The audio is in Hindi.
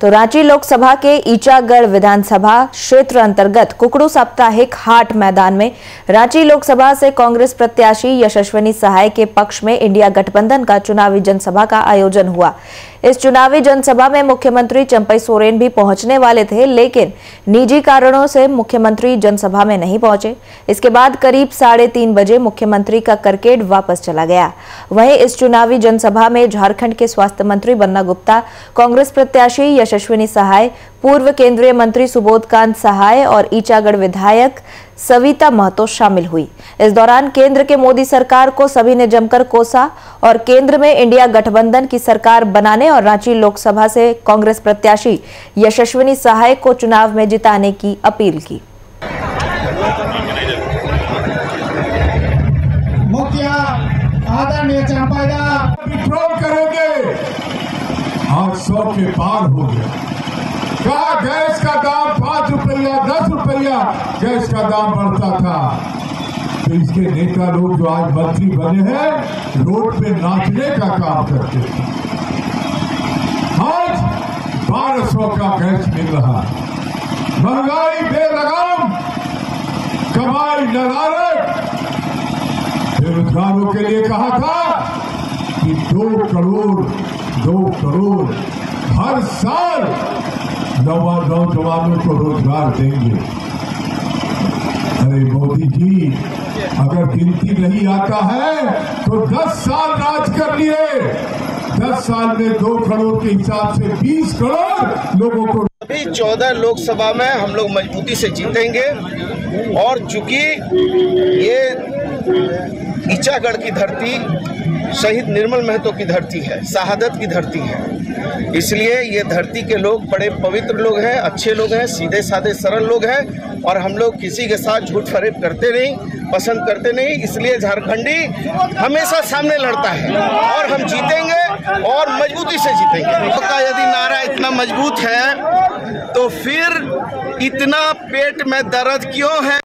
तो रांची लोकसभा के ईचागढ़ विधानसभा क्षेत्र अंतर्गत कुकड़ू साप्ताहिक हाट मैदान में रांची लोकसभा से कांग्रेस प्रत्याशी यशस्विनी सहाय के पक्ष में इंडिया गठबंधन का चुनावी जनसभा का आयोजन हुआ। इस चुनावी जनसभा में मुख्यमंत्री चंपई सोरेन भी पहुँचने वाले थे, लेकिन निजी कारणों से मुख्यमंत्री जनसभा में नहीं पहुँचे। इसके बाद करीब साढ़े तीन बजे मुख्यमंत्री का करकेट वापस चला गया। वहीं इस चुनावी जनसभा में झारखंड के स्वास्थ्य मंत्री बन्ना गुप्ता, कांग्रेस प्रत्याशी यशस्विनी सहाय, पूर्व केंद्रीय मंत्री सुबोध कांत सहाय और ईचागढ़ विधायक सविता महतो शामिल हुई। इस दौरान केंद्र के मोदी सरकार को सभी ने जमकर कोसा और केंद्र में इंडिया गठबंधन की सरकार बनाने और रांची लोकसभा से कांग्रेस प्रत्याशी यशस्विनी सहाय को चुनाव में जिताने की अपील की। मुखिया, आदरणीय चंपादा आज सौ के पार हो गया। क्या गैस का दाम पाँच रुपया, दस रुपया, गैस का दाम बढ़ता था। तो इसके नेता लोग जो आज मंत्री बने हैं, रोड पे नाचने का काम करते थे आज बारह सौ का गैस मिल रहा महँगाई, बेलगाम, कमाई नदारत बेरोजगारों के लिए कहा था कि दो करोड़ दो करोड़ हर साल नौजवानों को रोज़गार देंगे। अरे मोदी जी, अगर गिनती नहीं आता है तो 10 साल राज कर लिए। 10 साल में दो करोड़ के हिसाब से 20 करोड़ लोगों को अभी चौदह लोकसभा में हम लोग मजबूती से जीतेंगे और चूँकि ये ईचागढ़ की धरती शहीद निर्मल महतो की धरती है, शहादत की धरती है। इसलिए ये धरती के लोग बड़े पवित्र लोग हैं, अच्छे लोग हैं सीधे साधे सरल लोग हैं और हम लोग किसी के साथ झूठ फरेब करते नहीं, पसंद करते नहीं। इसलिए झारखंडी हमेशा सामने लड़ता है और हम जीतेंगे और मजबूती से जीतेंगे। का यदि नारा इतना मज़बूत है तो फिर इतना पेट में दर्द क्यों है?